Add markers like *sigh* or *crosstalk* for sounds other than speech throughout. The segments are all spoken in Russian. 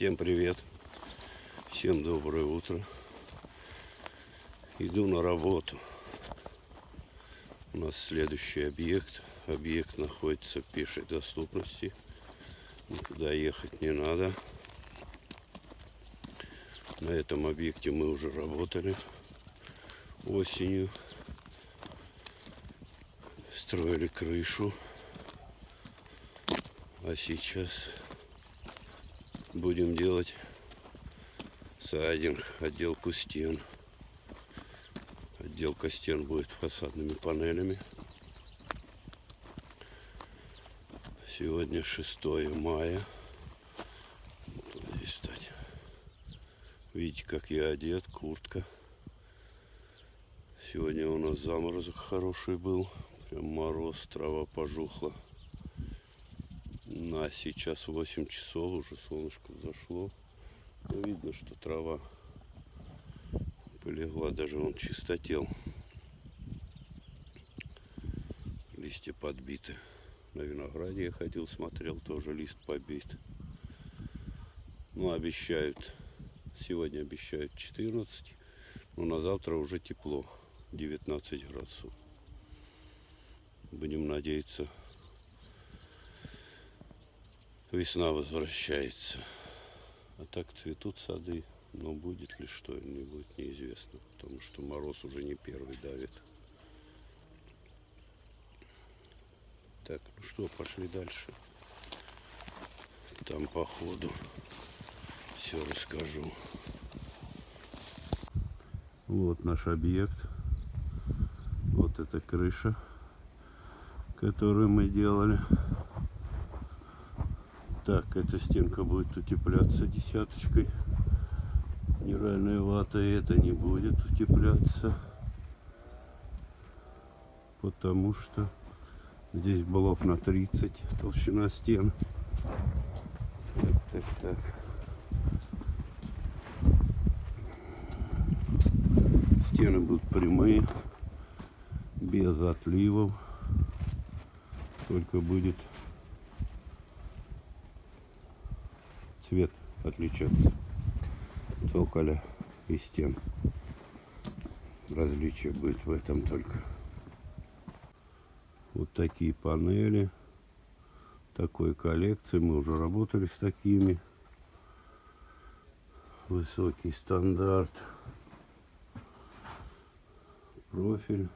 Всем привет. Всем доброе утро. Иду на работу. У нас следующий объект. Объект находится в пешей доступности. Никуда ехать не надо. На этом объекте мы уже работали осенью. Строили крышу. А сейчас будем делать сайдинг, отделку стен. Отделка стен будет фасадными панелями. Сегодня 6 мая. Здесь стать. Видите, как я одет, куртка. Сегодня у нас заморозок хороший был. Прям мороз, трава пожухла. Сейчас 8 часов, уже солнышко взошло. Но видно, что трава полегла, даже он чистотел. Листья подбиты. На винограде я ходил, смотрел, тоже лист побит. Ну, обещают, сегодня обещают 14, но на завтра уже тепло, 19 градусов. Будем надеяться, весна возвращается. А так цветут сады, но будет ли что не будет неизвестно, потому что мороз уже не первый давит. Так, ну что, пошли дальше. Там по ходу все расскажу. Вот наш объект. Вот эта крыша, которую мы делали. Так, эта стенка будет утепляться десяточкой. Минеральной ватой это не будет утепляться. Потому что здесь блок на 30 толщина стен. Так, так, так. Стены будут прямые, без отливов. Только будет цвет отличаться цоколя и стен. Различие будет в этом только. Вот такие панели. Такой коллекции. Мы уже работали с такими. Высокий стандарт. Профиль.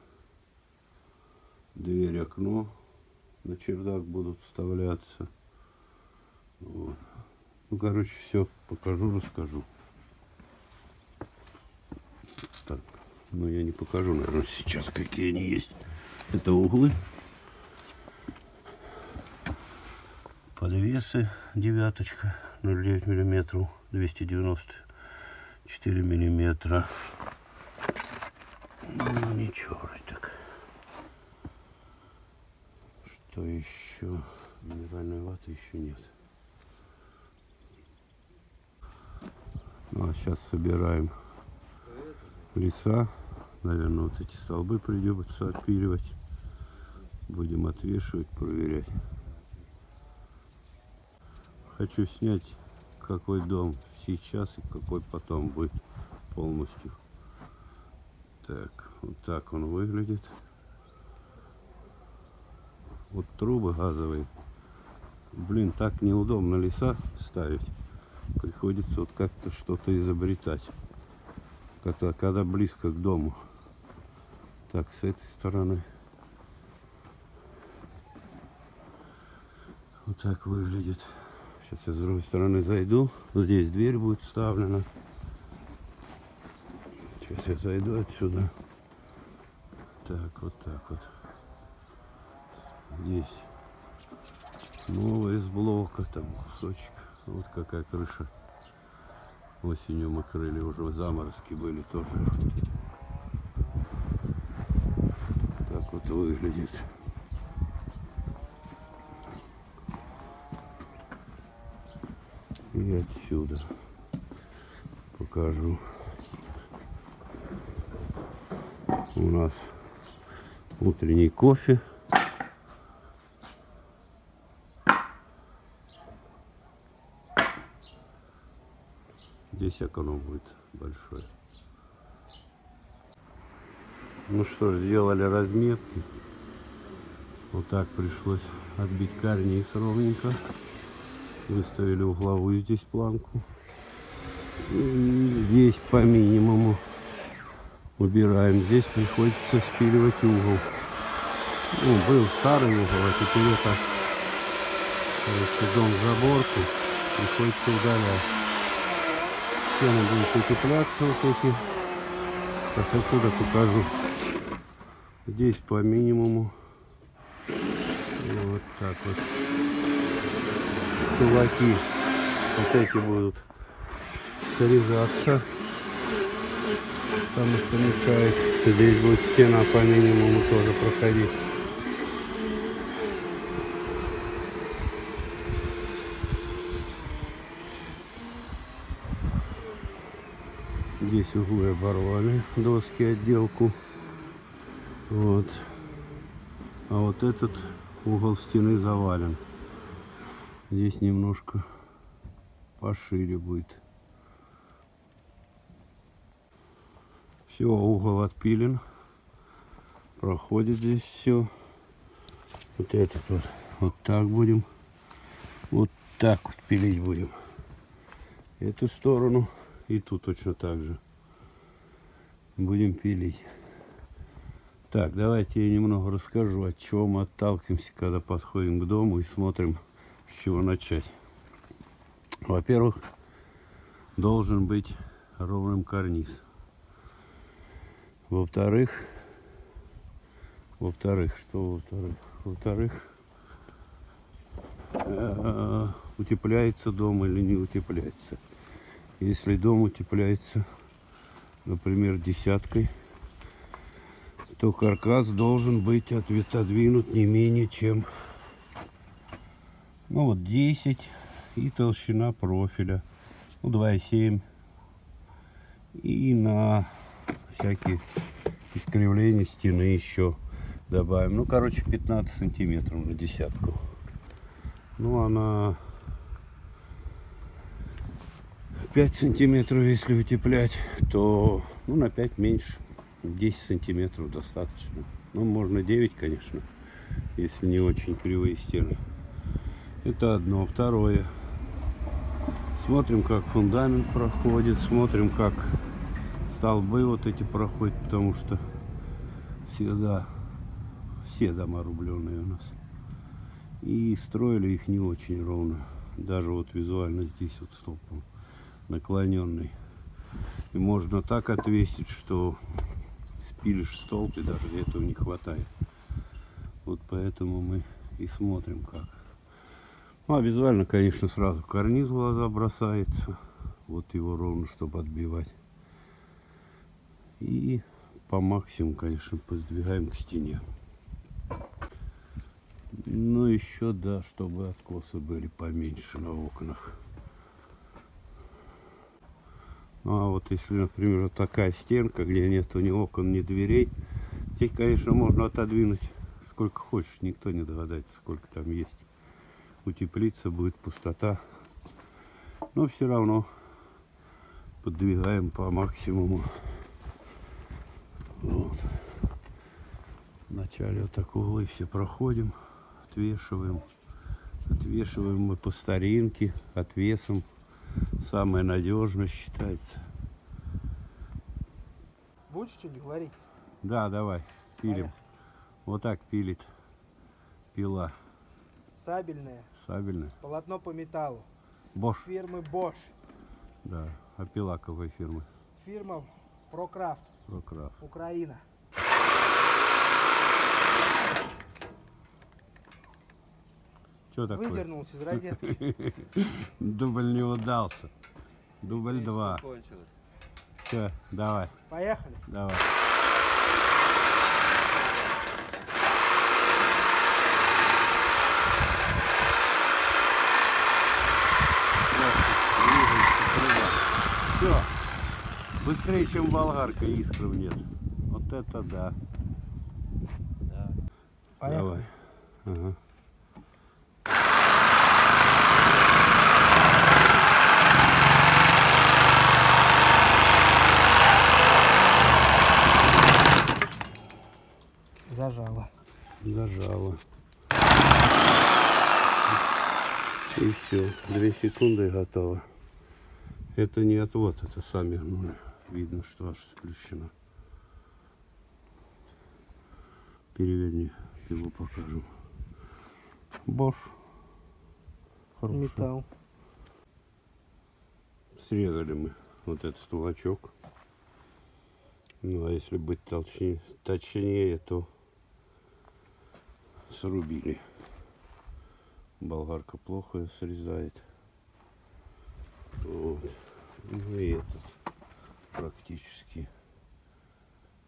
Дверь, окно на чердак будут вставляться. Вот. Ну, короче, все покажу, расскажу. Так, ну я не покажу, наверное, сейчас, какие они есть. Это углы. Подвесы девяточка 0,9 миллиметров, 294 миллиметра. Ну, ничего, вроде так. Что еще? Минеральной ваты еще нет. А сейчас собираем леса. Наверное, вот эти столбы придется отпиливать. Будем отвешивать, проверять. Хочу снять, какой дом сейчас и какой потом будет полностью. Так, вот так он выглядит. Вот трубы газовые. Блин, так неудобно леса ставить приходится вот как-то что-то изобретать. Когда, когда близко к дому. Так, с этой стороны. Вот так выглядит. Сейчас я с другой стороны зайду. Здесь дверь будет вставлена. Сейчас я зайду отсюда. Так, вот так вот. Здесь новое из блока, там кусочек. Вот какая крыша. Осенью мы крыли, уже заморозки были тоже. Так вот выглядит. И отсюда покажу. У нас утренний кофе. Здесь окно будет большое. Ну что ж, сделали разметки. Вот так пришлось отбить карниз ровненько. Выставили угловую здесь планку. И здесь по минимуму убираем. Здесь приходится спиливать угол. Ну, был старый угол, а теперь это короче, дом заборку. Приходится удалять. Стены будут утепляться вот эти. Сейчас отсюда покажу. Здесь по минимуму. Вот так вот. Кулаки вот эти будут срезаться. Потому что мешает. Здесь будет стена по минимуму тоже проходить. Здесь углы оборвали, доски отделку. Вот. А вот этот угол стены завален. Здесь немножко пошире будет. Все, угол отпилен. Проходит здесь все. Вот этот вот. Вот так будем. Вот так вот пилить будем. Эту сторону. И тут точно так же. Будем пилить. Так, давайте я немного расскажу, от чего мы отталкиваемся, когда подходим к дому и смотрим, с чего начать. Во-первых, должен быть ровным карниз. Во-вторых, во-вторых, что во-вторых? Во-вторых, э, утепляется дом или не утепляется. Если дом утепляется, например, десяткой, то каркас должен быть отодвинут не менее чем ну вот 10 и толщина профиля ну 2,7 и на всякие искривления стены еще добавим. Ну короче 15 сантиметров на десятку. Ну она 5 сантиметров, если утеплять, то ну, на 5 меньше. 10 сантиметров достаточно. Ну, можно 9, конечно, если не очень кривые стены. Это одно. Второе. Смотрим, как фундамент проходит. Смотрим, как столбы вот эти проходят, потому что всегда все дома рубленые у нас. И строили их не очень ровно. Даже вот визуально здесь вот столбом наклоненный. И можно так отвесить, что спилишь столб, и даже этого не хватает. Вот поэтому мы и смотрим как. Ну, а визуально, конечно, сразу карниз в глаза бросается. Вот его ровно, чтобы отбивать. И по максимуму, конечно, подвигаем к стене. Ну, еще, да, чтобы откосы были поменьше на окнах. Ну, а вот если, например, вот такая стенка, где нету ни окон, ни дверей, здесь, конечно, можно отодвинуть сколько хочешь, никто не догадается, сколько там есть. Утеплиться будет пустота. Но все равно подвигаем по максимуму. Вот. Вначале вот так углы все проходим, отвешиваем. Отвешиваем мы по старинке, отвесом самое надежное считается. Будешь что-нибудь говорить? Да, давай, пилим. Поехали. Вот так пилит пила. Сабельное. Сабельная. Полотно по металлу. Бош. Фирмы Bosch. Да. А пила какой фирмы? Фирма ProCraft. Прокраф. Украина. Что такое? Выдернулся из розетки. *laughs* Дубль не удался. Дубль два. Все, давай, Поехали. давай. Все. Быстрее, чем болгарка, искров нет. Вот это да. Да. Поехали. Давай. Ага. И все, две секунды и готово. Это не отвод, это сами гнули. Видно, что аж включено. Переверни, его покажу. Бош. Хороший. Металл. Срезали мы вот этот стволочок. Ну, а если быть точнее, точнее то срубили. Болгарка плохо её срезает. Вот. Ну и этот практически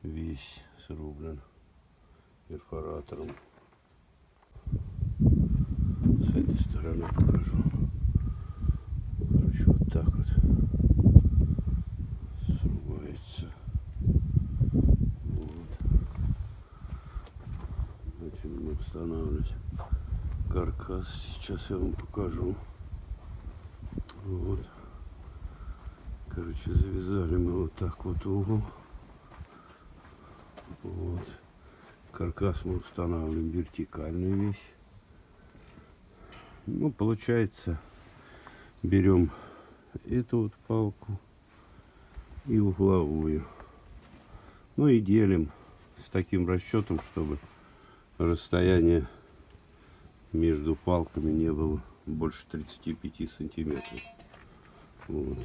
весь срублен перфоратором. С этой стороны покажу. Короче, вот так вот срубается. Вот. Начали мы устанавливать каркас. Сейчас я вам покажу. Вот. Короче, завязали мы вот так вот угол. Вот. Каркас мы устанавливаем вертикальный весь. Ну, получается, берем эту вот палку и угловую. Ну и делим с таким расчетом, чтобы расстояние между палками не было больше 35 сантиметров. Вот.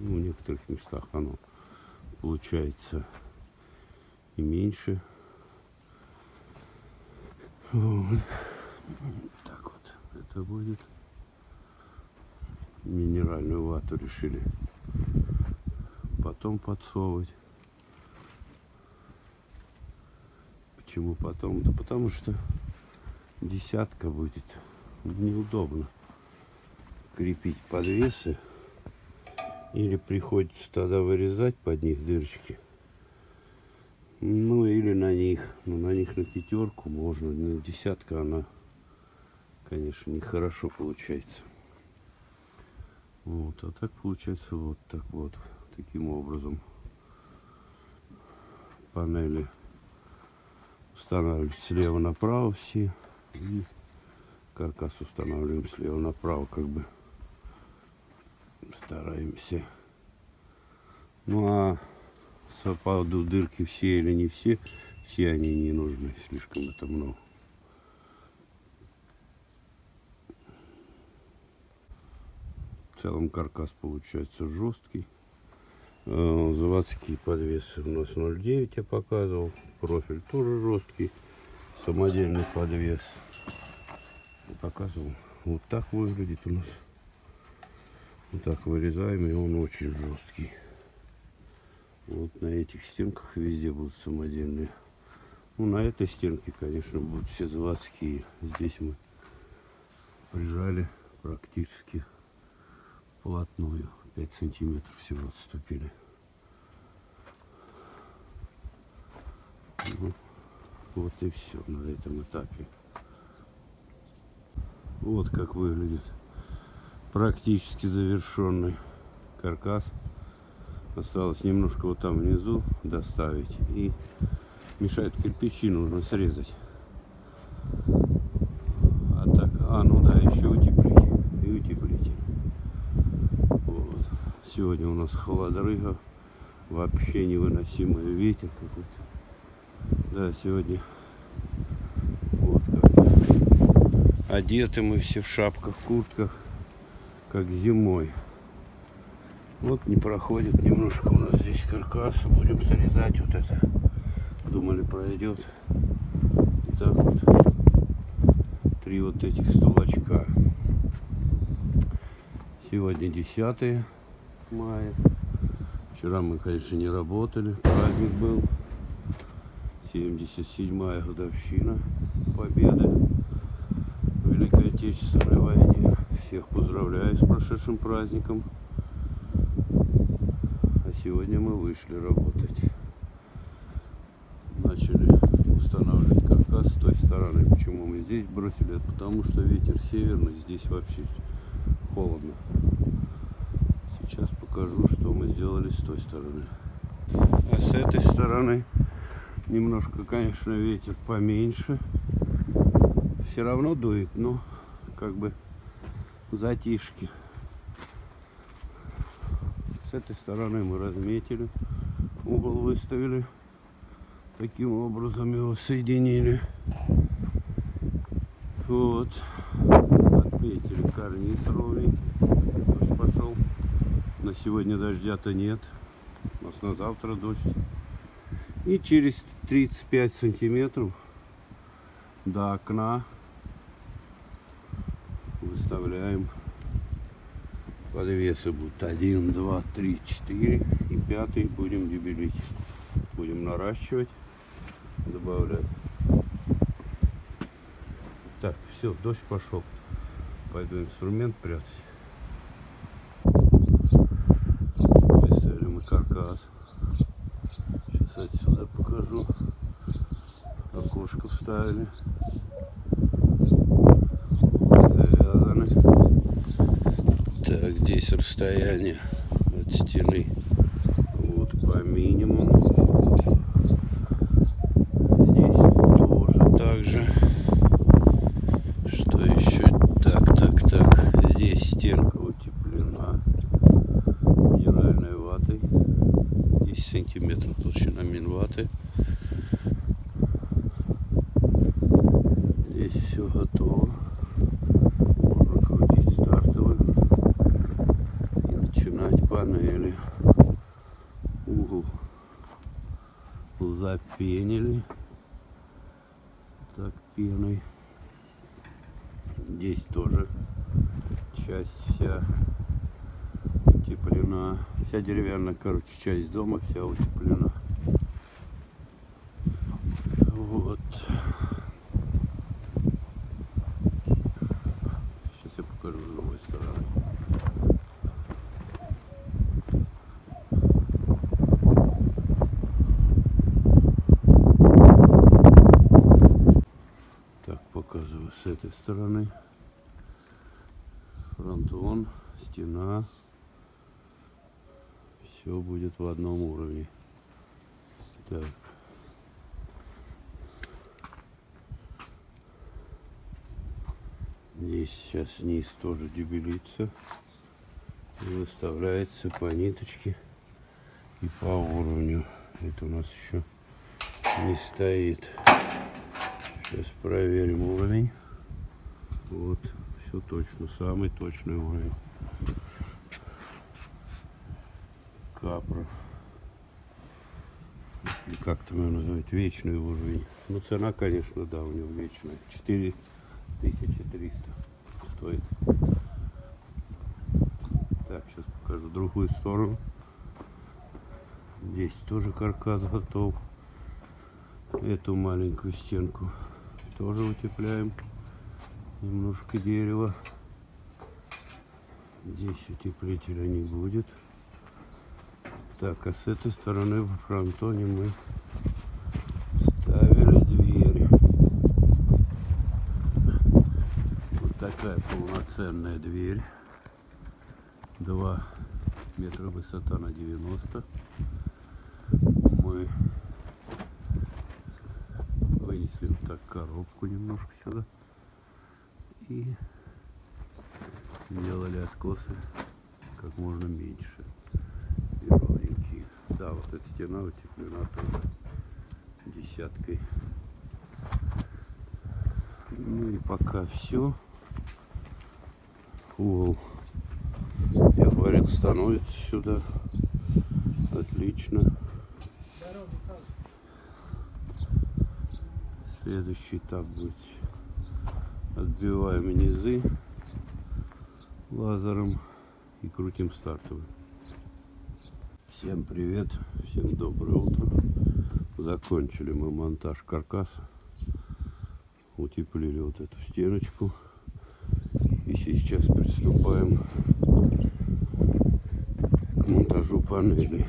Ну, в некоторых местах оно получается и меньше. Вот. Так вот, это будет минеральную вату решили потом подсовывать. Почему потом? Да потому что десятка будет. Неудобно крепить подвесы. Или приходится тогда вырезать под них дырочки. Ну или на них. Ну на них на пятерку можно. На десятка она конечно нехорошо получается. Вот. А так получается вот так вот. Таким образом. Панели устанавливать слева направо все. И каркас устанавливаем слева направо как бы стараемся. Ну а поводу дырки все или не все все они не нужны слишком это много. В целом каркас получается жесткий заводские подвесы у нас 0,9 я показывал. Профиль тоже жесткий. Самодельный подвес. Показывал. Вот так выглядит у нас. Вот так вырезаем и он очень жесткий. Вот на этих стенках везде будут самодельные. Ну на этой стенке конечно будут все заводские. Здесь мы прижали практически вплотную 5 сантиметров всего отступили. Ну, вот и все на этом этапе. Вот как выглядит практически завершенный каркас. Осталось немножко вот там внизу доставить и мешает кирпичи нужно срезать а так а ну да еще утеплить и утеплить вот. Сегодня у нас холодрыга вообще невыносимый ветер какой-то да сегодня вот как одеты мы все в шапках куртках как зимой вот не проходит немножко у нас здесь каркас. Будем срезать вот это. Думали пройдет. И так вот. Три вот этих столочка. Сегодня 10 мая. Вчера мы, конечно, не работали. Праздник был. 77-я годовщина Победы в Великой войне. Всех поздравляю с прошедшим праздником сегодня мы вышли работать. Начали устанавливать каркас с той стороны. Почему мы здесь бросили? Это потому что ветер северный, здесь вообще холодно. Покажу, что мы сделали с той стороны. А с этой стороны немножко, конечно, ветер поменьше. все равно дует, но как бы затишки. С этой стороны мы разметили, угол выставили. Таким образом его соединили. Вот. Отметили карниз ровненький. На сегодня дождя-то нет. У нас на завтра дождь. И через 35 сантиметров до окна выставляем подвесы. Будут 1 2 3 4 и пятый будем дебелить будем наращивать добавлять. Так все дождь пошел пойду инструмент прятать выставили мы каркас сейчас отсюда покажу окошко вставили завязаны так здесь расстояние от стены. Вот по минимуму здесь тоже так же что еще так так так здесь стенка утеплена минеральной ватой 10 сантиметров толщина минваты Здесь все готово. Можно крутить стартовый и начинать панели. Угол запенили. Так, пеной. Здесь тоже часть вся утеплена. Вся деревянная, короче, часть дома вся утеплена. Вот. Сейчас я покажу с другой стороны. Так, показываю с этой стороны. Фронтон, стена. Все будет в одном уровне. Так. Здесь сейчас низ тоже дебелится. И выставляется по ниточке и по уровню. Это у нас еще не стоит. Сейчас проверим уровень. Вот, все точно, самый точный уровень. Капра. Или как там его называют, вечный уровень. Ну, цена, конечно, да, у него вечная. 4300 стоит. Так, сейчас покажу другую сторону. Здесь тоже каркас готов. Эту маленькую стенку тоже утепляем. Немножко дерева. Здесь утеплителя не будет. Так, а с этой стороны в фронтоне мы ставили двери. Вот такая полноценная дверь. 2 метра высота на 90. Мы вынесли так коробку немножко сюда. И сделали откосы как можно меньше и ровненькие. Да, вот эта стена утеплена тоже десяткой. Ну и пока все. Угол, я говорил, становится сюда. Отлично. Следующий этап будет отбиваем низы лазером и крутим стартовый. Всем привет, всем доброе утро. Закончили мы монтаж каркаса. Утеплили вот эту стеночку. И сейчас приступаем к монтажу панелей.